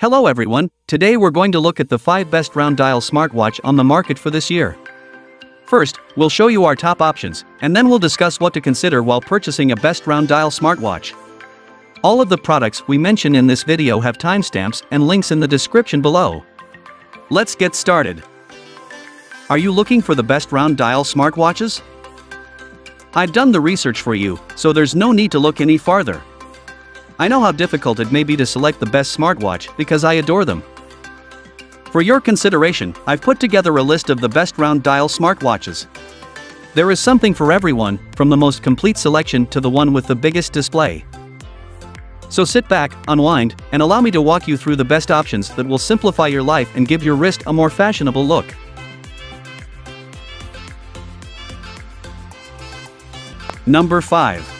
Hello everyone, today we're going to look at the 5 best round dial smartwatch on the market for this year. First, we'll show you our top options, and then we'll discuss what to consider while purchasing a best round dial smartwatch. All of the products we mention in this video have timestamps and links in the description below. Let's get started. Are you looking for the best round dial smartwatches? I've done the research for you, so there's no need to look any farther. I know how difficult it may be to select the best smartwatch because I adore them. For your consideration, I've put together a list of the best round dial smartwatches. There is something for everyone, from the most complete selection to the one with the biggest display. So sit back, unwind, and allow me to walk you through the best options that will simplify your life and give your wrist a more fashionable look. Number 5.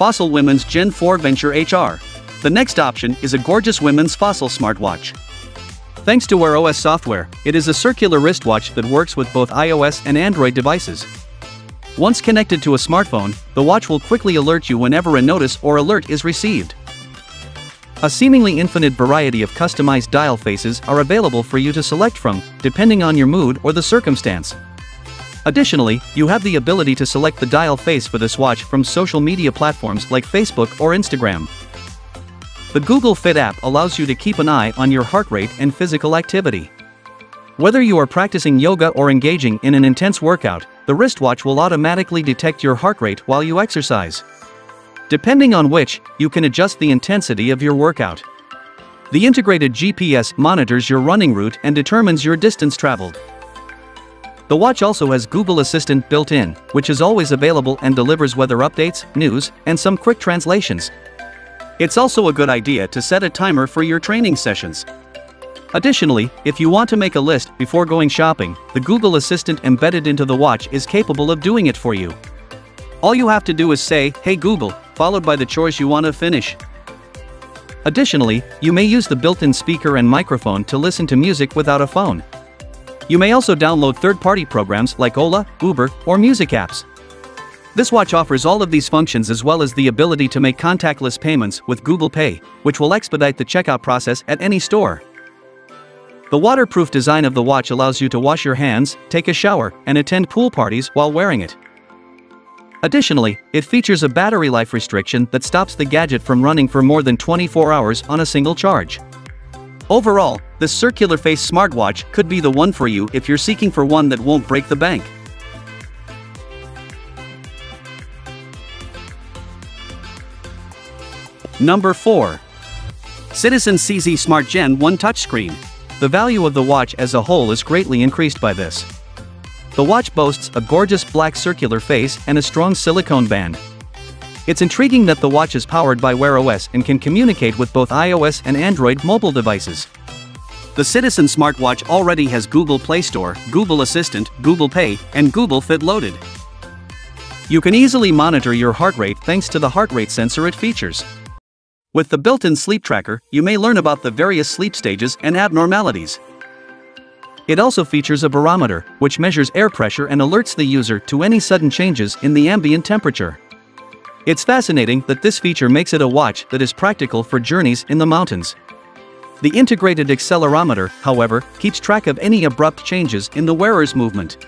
Fossil Women's Gen 4 Venture HR. The next option is a gorgeous women's Fossil smartwatch. Thanks to Wear OS software, it is a circular wristwatch that works with both iOS and Android devices. Once connected to a smartphone, the watch will quickly alert you whenever a notice or alert is received. A seemingly infinite variety of customized dial faces are available for you to select from, depending on your mood or the circumstance. Additionally, you have the ability to select the dial face for this watch from social media platforms like Facebook or Instagram. The Google Fit app allows you to keep an eye on your heart rate and physical activity. Whether you are practicing yoga or engaging in an intense workout, the wristwatch will automatically detect your heart rate while you exercise. Depending on which, you can adjust the intensity of your workout. The integrated GPS monitors your running route and determines your distance traveled. The watch also has Google Assistant built in, which is always available and delivers weather updates, news, and some quick translations. It's also a good idea to set a timer for your training sessions. Additionally, if you want to make a list before going shopping, the Google Assistant embedded into the watch is capable of doing it for you. All you have to do is say, Hey Google, followed by the choice you want to finish. Additionally, you may use the built-in speaker and microphone to listen to music without a phone. You may also download third-party programs like Ola, Uber, or music apps. This watch offers all of these functions as well as the ability to make contactless payments with Google Pay, which will expedite the checkout process at any store. The waterproof design of the watch allows you to wash your hands, take a shower, and attend pool parties while wearing it. Additionally, it features a battery life restriction that stops the gadget from running for more than 24 hours on a single charge. Overall, the circular face smartwatch could be the one for you if you're seeking for one that won't break the bank. Number 4. Citizen CZ Smart Gen 1 Touchscreen. The value of the watch as a whole is greatly increased by this. The watch boasts a gorgeous black circular face and a strong silicone band, it's intriguing that the watch is powered by Wear OS and can communicate with both iOS and Android mobile devices. The Citizen smartwatch already has Google Play Store, Google Assistant, Google Pay, and Google Fit loaded. You can easily monitor your heart rate thanks to the heart rate sensor it features. With the built-in sleep tracker, you may learn about the various sleep stages and abnormalities. It also features a barometer, which measures air pressure and alerts the user to any sudden changes in the ambient temperature. It's fascinating that this feature makes it a watch that is practical for journeys in the mountains. The integrated accelerometer, however, keeps track of any abrupt changes in the wearer's movement.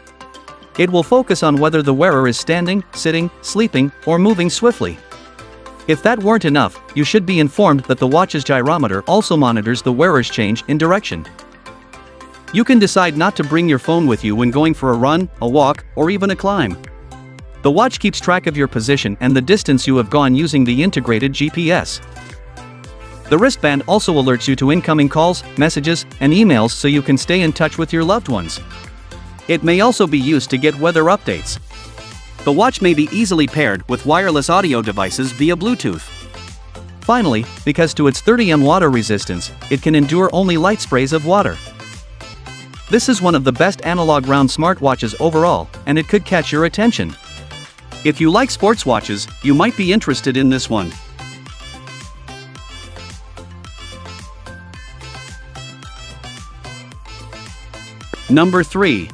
It will focus on whether the wearer is standing, sitting, sleeping, or moving swiftly. If that weren't enough, you should be informed that the watch's gyrometer also monitors the wearer's change in direction. You can decide not to bring your phone with you when going for a run, a walk, or even a climb. The watch keeps track of your position and the distance you have gone using the integrated GPS. The wristband also alerts you to incoming calls, messages, and emails so you can stay in touch with your loved ones. It may also be used to get weather updates. The watch may be easily paired with wireless audio devices via Bluetooth. Finally, because to its 30M water resistance, it can endure only light sprays of water. This is one of the best analog round smartwatches overall, and it could catch your attention. If you like sports watches, you might be interested in this one. Number 3.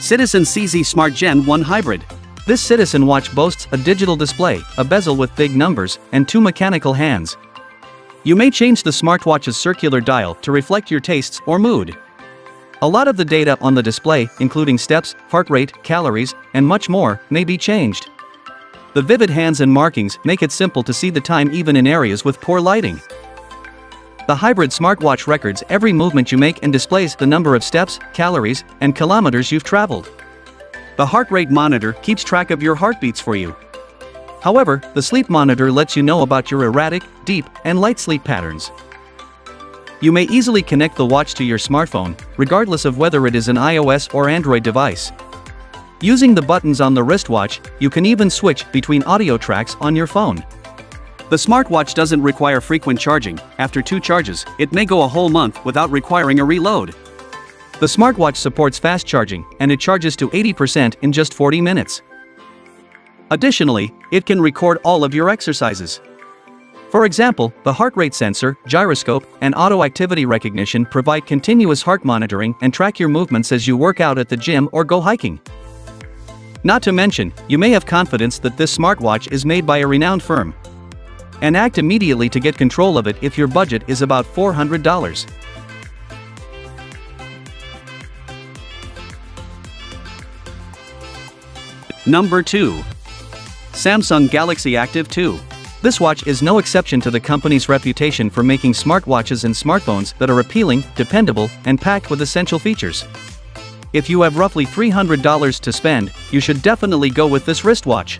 Citizen CZ Smart Gen 1 Hybrid. This Citizen watch boasts a digital display, a bezel with big numbers, and two mechanical hands. You may change the smartwatch's circular dial to reflect your tastes or mood. A lot of the data on the display, including steps, heart rate, calories, and much more, may be changed. The vivid hands and markings make it simple to see the time even in areas with poor lighting. The hybrid smartwatch records every movement you make and displays the number of steps, calories, and kilometers you've traveled. The heart rate monitor keeps track of your heartbeats for you. However, the sleep monitor lets you know about your erratic, deep, and light sleep patterns. You may easily connect the watch to your smartphone, regardless of whether it is an iOS or Android device. Using the buttons on the wristwatch, you can even switch between audio tracks on your phone. The smartwatch doesn't require frequent charging, after two charges, it may go a whole month without requiring a reload. The smartwatch supports fast charging, and it charges to 80% in just 40 minutes. Additionally, it can record all of your exercises. For example, the heart rate sensor, gyroscope, and auto activity recognition provide continuous heart monitoring and track your movements as you work out at the gym or go hiking. Not to mention, you may have confidence that this smartwatch is made by a renowned firm, and act immediately to get control of it if your budget is about $400. Number 2. Samsung Galaxy Active 2. This watch is no exception to the company's reputation for making smartwatches and smartphones that are appealing, dependable, and packed with essential features. If you have roughly $300 to spend, you should definitely go with this wristwatch.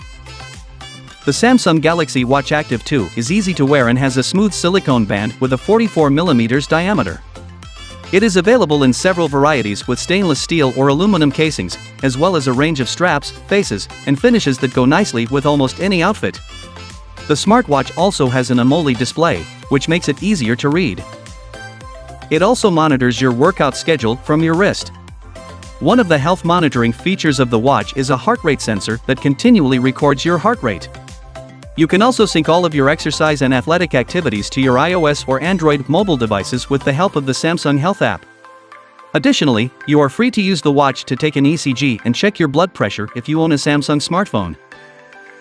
The Samsung Galaxy Watch Active 2 is easy to wear and has a smooth silicone band with a 44mm diameter. It is available in several varieties with stainless steel or aluminum casings, as well as a range of straps, faces, and finishes that go nicely with almost any outfit. The smartwatch also has an AMOLED display, which makes it easier to read. It also monitors your workout schedule from your wrist. One of the health monitoring features of the watch is a heart rate sensor that continually records your heart rate. You can also sync all of your exercise and athletic activities to your iOS or Android mobile devices with the help of the Samsung Health app. Additionally, you are free to use the watch to take an ECG and check your blood pressure if you own a Samsung smartphone.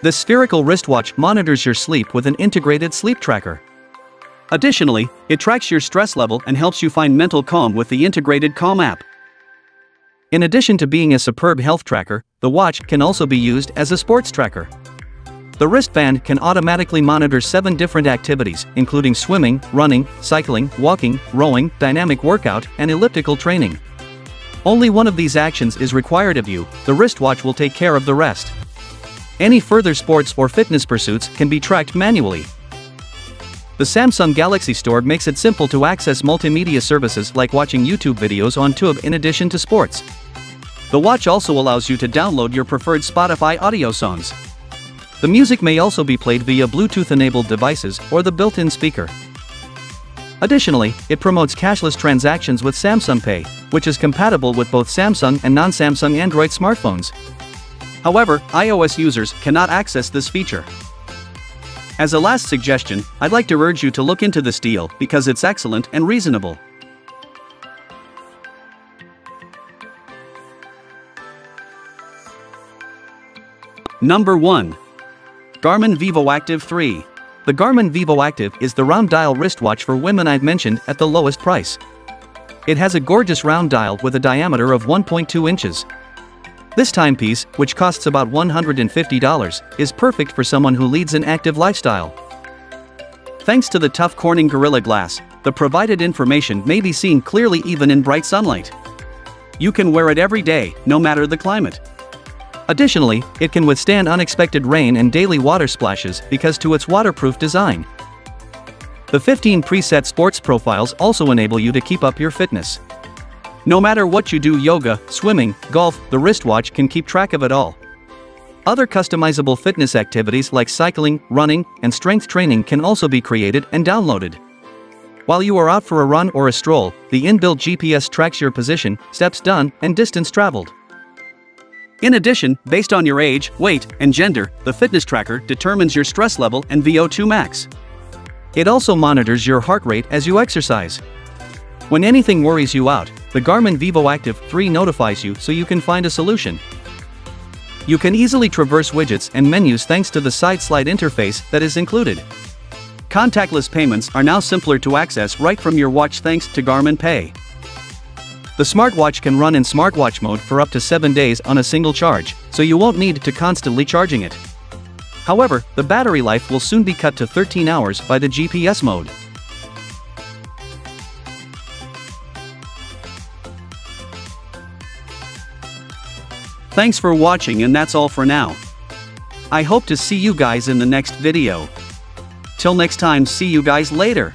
The spherical wristwatch monitors your sleep with an integrated sleep tracker. Additionally, it tracks your stress level and helps you find mental calm with the integrated Calm app. In addition to being a superb health tracker, the watch can also be used as a sports tracker. The wristband can automatically monitor seven different activities, including swimming, running, cycling, walking, rowing, dynamic workout, and elliptical training. Only one of these actions is required of you, the wristwatch will take care of the rest. Any further sports or fitness pursuits can be tracked manually. The Samsung Galaxy Store makes it simple to access multimedia services like watching YouTube videos on Tube in addition to sports. The watch also allows you to download your preferred Spotify audio songs. The music may also be played via Bluetooth-enabled devices or the built-in speaker. Additionally, it promotes cashless transactions with Samsung Pay, which is compatible with both Samsung and non-Samsung Android smartphones. However, iOS users cannot access this feature. As a last suggestion, I'd like to urge you to look into this deal because it's excellent and reasonable. Number 1. Garmin Vivoactive 3. The Garmin Vivoactive is the round dial wristwatch for women I've mentioned at the lowest price. It has a gorgeous round dial with a diameter of 1.2 inches. This timepiece, which costs about $150, is perfect for someone who leads an active lifestyle. Thanks to the tough Corning Gorilla Glass, the provided information may be seen clearly even in bright sunlight. You can wear it every day, no matter the climate. Additionally, it can withstand unexpected rain and daily water splashes because to its waterproof design. The 15 preset sports profiles also enable you to keep up your fitness. No matter what you do yoga, swimming, golf, the wristwatch can keep track of it all. Other customizable fitness activities like cycling, running, and strength training can also be created and downloaded. While you are out for a run or a stroll, the inbuilt GPS tracks your position, steps done, and distance traveled. In addition, based on your age, weight, and gender, the fitness tracker determines your stress level and VO2 max. It also monitors your heart rate as you exercise. When anything worries you out, the Garmin Vivoactive 3 notifies you so you can find a solution. You can easily traverse widgets and menus thanks to the side slide interface that is included. Contactless payments are now simpler to access right from your watch thanks to Garmin Pay. The smartwatch can run in smartwatch mode for up to 7 days on a single charge, so you won't need to constantly charging it. However, the battery life will soon be cut to 13 hours by the GPS mode. Thanks for watching and that's all for now. I hope to see you guys in the next video. Till next time see you guys later.